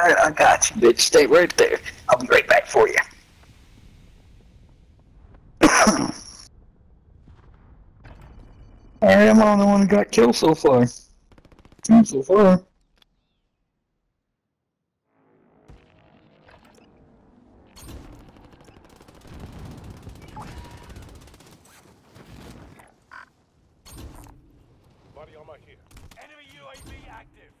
Alright, I got you, bitch. Stay right there. I'll be right back for you. Alright, I'm the only one who got killed so far. Not so far. Body armor here. Enemy UAV active.